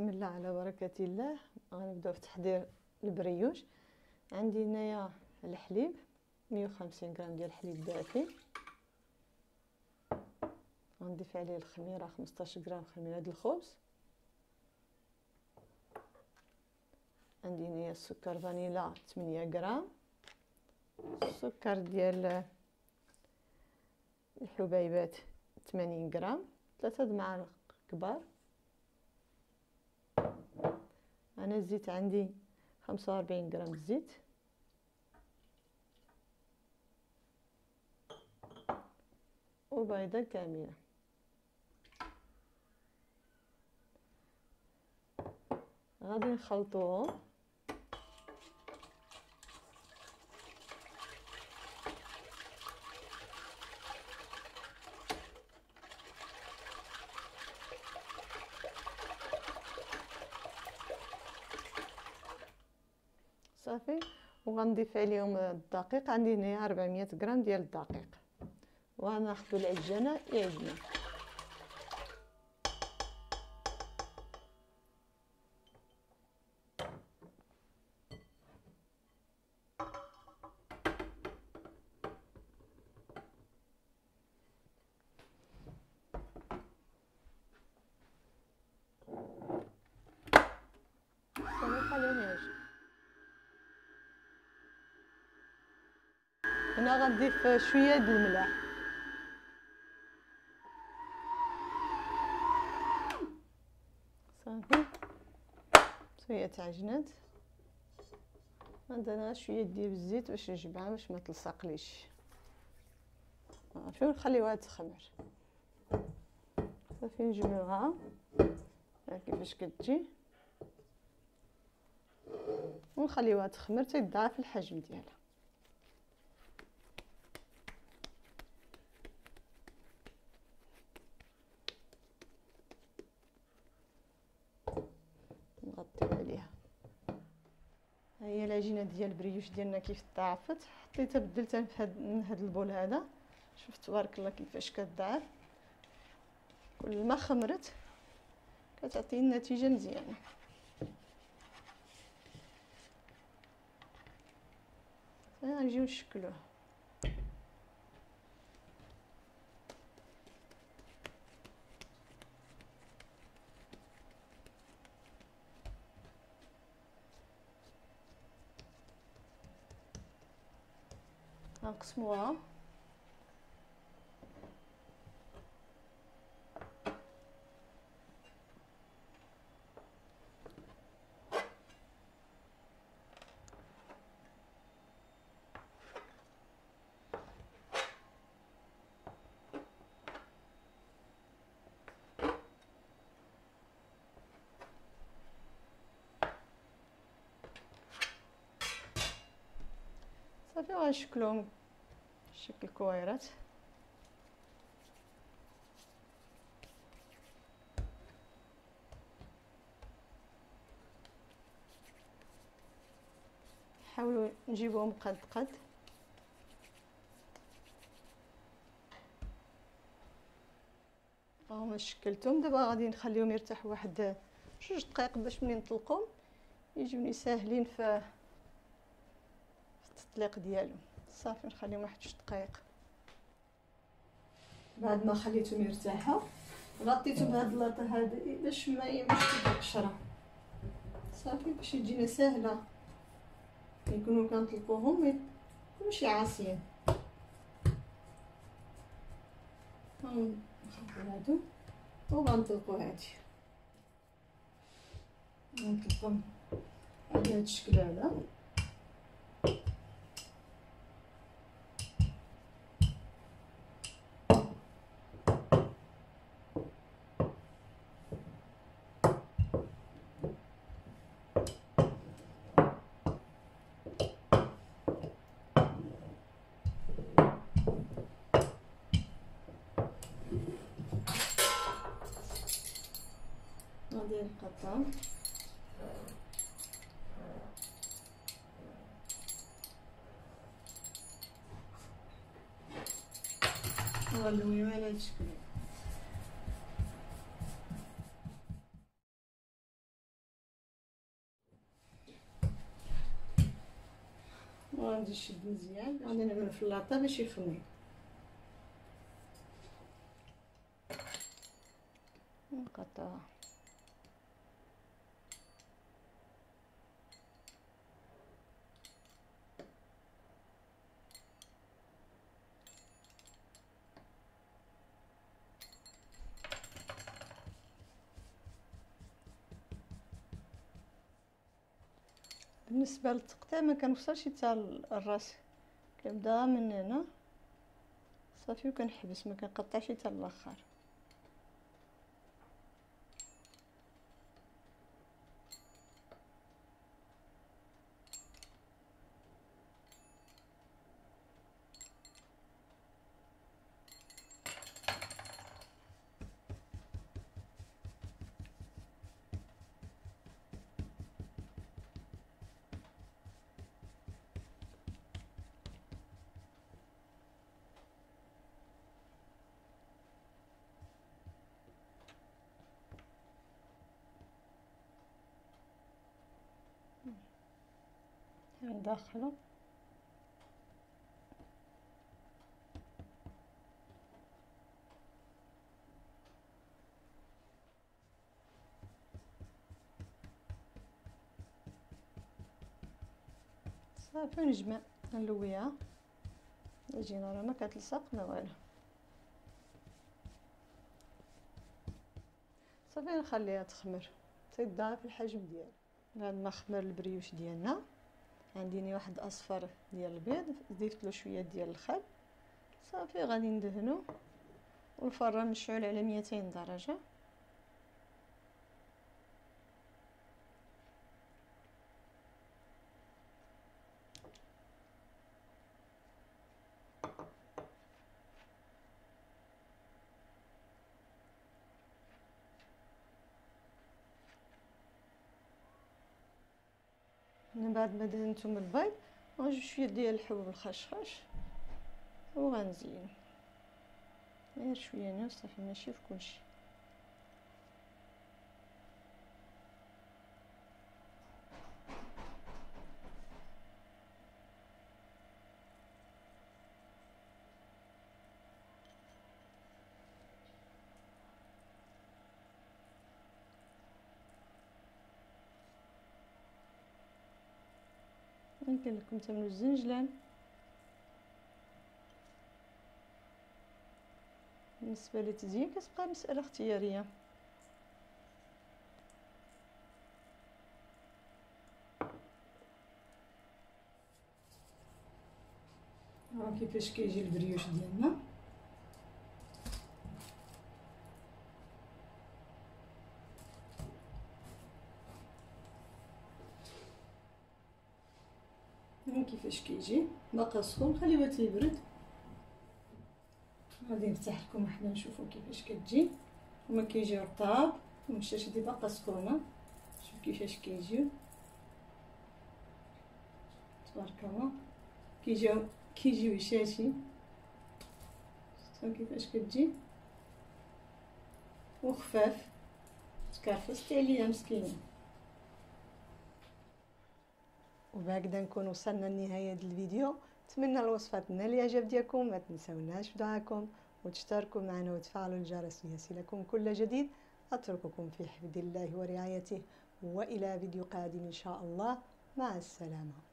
بسم الله على بركة الله. غنبداو في تحضير البريوش. عندي هنايا الحليب 150 غرام ديال الحليب دافي. غنضيف عليه الخميرة 15 غرام خميرة ديال الخبز. عندي هنايا السكر فانيلا 8 غرام. السكر ديال الحبيبات 80 غرام. ثلاثة معالق كبار. أنا الزيت عندي 45 غرام الزيت وبيضة كاملة. غادي نخلطوهم. صافي. وغنضيف عليهم الدقيق. عندي هنايا 400 غرام ديال الدقيق. وغناخذ العجانة يعجنوا هنا غنضيف شوية د الملح صافي. شوية تعجنات عندنا شوية ديال الزيت باش نجمعها باش ما تلصقليش. صافي ونخليوها تخمر. صافي نجمعوها كيفاش كتجي. ونخليوها تخمر تيضاعف الحجم ديالها. العجينه ديال البريوش ديالنا كيف ضعفت حطيتها بدلتها من هاد البول هذا. شوف تبارك الله كيفاش كتضعف. كل ما خمرت كتعطي النتيجة مزيانة. غنجيو نشكلوه. I'll. صافي غنشكلهم شكل كويرات نحاولوا نجيبوهم قد قد. هما شكلتهم. دابا غادي نخليهم يرتاحوا واحد جوج دقائق باش ملي نطلقهم يجوني ساهلين في التطليق ديالهم صافي نخليهم واحد جوج دقائق بعد ما خليتهم يرتاحوا غطيتهم بهاد اللاطة هذه باش ما يمشي القشره صافي باش يجينا ساهله يكونوا كنطلقوهم ما يكونوش عاصيين هادو. وغنطلقوا هادي. نطلقهم. على هاد الشكل هذا. ندير قطع غنلويو على هاد الشكل وغادي نشد مزيان. غادي نعمل الفلاطة باش يفني نقطعها. بالنسبة للتقطيع ما كنوصلش حتى الراس. كنبدأ من هنا. صافي وكنحبس ما كنقطعش حتى الآخر. ندخله صافي نجمع نلويها جينا راه ما كتلصق لا والو. صافي نخليها تخمر. تيضاعف الحجم ديالها. بعد ما خمر البريوش ديالنا. عندي واحد اصفر ديال البيض ضفت له شوية ديال الخل. صافي غادي ندهنو. والفران مشعول على 200 درجة. من بعد ما دهنتهم البيض غنجيب شوية ديال الحبوب الخشخاش وغنزين. غير شوية ناس صافي ماشي في كلشي. يمكن لكم تعملوا الزنجلان. بالنسبة للتزيين كتبقى مسألة اختيارية. راه كيفاش كيجي البريوش ديالنا؟ ها كيفاش كيجي. باقا سخون خليوه تيبرد غادي نفتح لكم وحده نشوفوا كيفاش كتجي. وما كيجي رطاب ومشات هادي باقا سخونة. شوف كيفاش كيجيو. تبارك الله. كيجيو كيجيو هشاشي شفتوا كيفاش كتجي. وخفاف. تكرفست عليا مسكينة. وبهكذا نكون وصلنا لنهاية الفيديو. نتمنى الوصفه تنال الاعجاب ديالكم ما تنساوناش بدعاءكم وتشتركوا معنا وتفعلوا الجرس ليصلكم كل جديد. أترككم في حفظ الله ورعايته وإلى فيديو قادم إن شاء الله. مع السلامة.